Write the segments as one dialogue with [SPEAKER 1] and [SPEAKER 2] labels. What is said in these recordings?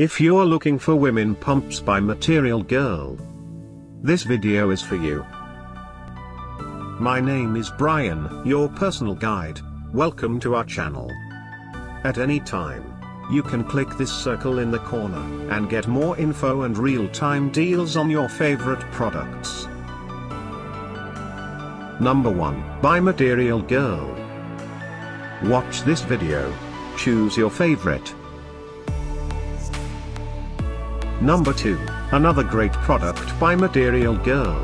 [SPEAKER 1] If you're looking for women pumps by Material Girl, this video is for you. My name is Brian, your personal guide. Welcome to our channel. At any time, you can click this circle in the corner and get more info and real-time deals on your favorite products. Number 1, by Material Girl. Watch this video. Choose your favorite. Number 2, another great product by Material Girl.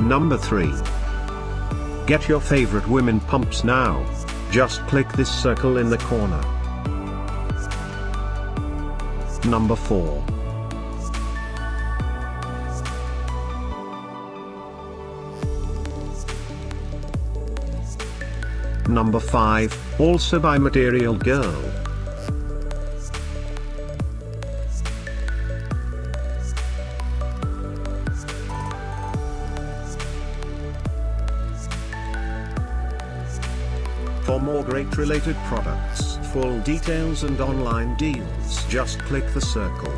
[SPEAKER 1] Number 3. Get your favorite women pumps now. Just click this circle in the corner. Number 4. Number 5, also by Material Girl. For more great related products, full details and online deals just click the circle.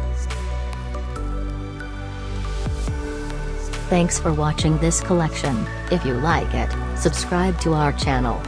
[SPEAKER 2] Thanks for watching this collection. If you like it, subscribe to our channel.